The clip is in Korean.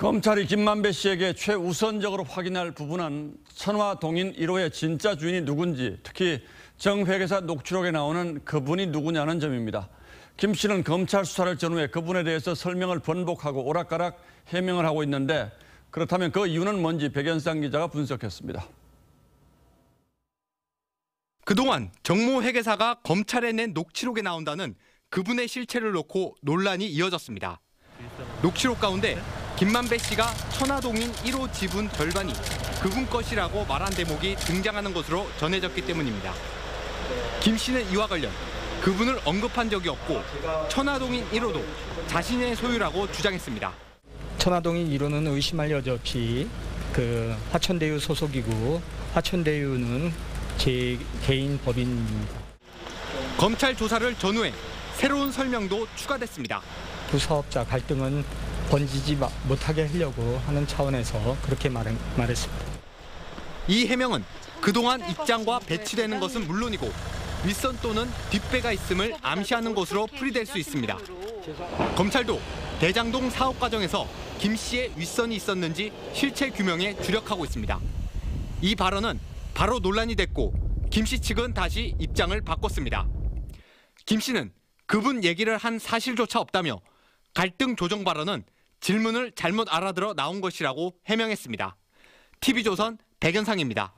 검찰이 김만배 씨에게 최우선적으로 확인할 부분은 천화 동인 1호의 진짜 주인이 누군지 특히 정 회계사 녹취록에 나오는 그분이 누구냐는 점입니다. 김 씨는 검찰 수사를 전후해 그분에 대해서 설명을 번복하고 오락가락 해명을 하고 있는데 그렇다면 그 이유는 뭔지 백연상 기자가 분석했습니다. 그동안 정모 회계사가 검찰에 낸 녹취록에 나온다는 그분의 실체를 놓고 논란이 이어졌습니다. 녹취록 가운데 김만배 씨가 천화동인 1호 지분 절반이 그분 것이라고 말한 대목이 등장하는 것으로 전해졌기 때문입니다. 김 씨는 이와 관련 그분을 언급한 적이 없고 천화동인 1호도 자신의 소유라고 주장했습니다. 천화동인 1호는 의심할 여지 없이 그 화천대유 소속이고 화천대유는 제 개인 법인입니다. 검찰 조사를 전후해 새로운 설명도 추가됐습니다. 부사업자 갈등은 번지지 마- 못하게 하려고 하는 차원에서 그렇게 말, 말했습니다. 이 해명은 그동안 입장과 배치되는 것은 물론이고 윗선 또는 뒷배가 있음을 암시하는 것으로 풀이될 수 있습니다. 검찰도 대장동 사업 과정에서 김 씨의 윗선이 있었는지 실체 규명에 주력하고 있습니다. 이 발언은 바로 논란이 됐고 김 씨 측은 다시 입장을 바꿨습니다. 김 씨는 그분 얘기를 한 사실조차 없다며 갈등 조정 발언은 질문을 잘못 알아들어 나온 것이라고 해명했습니다. TV조선 백연상입니다.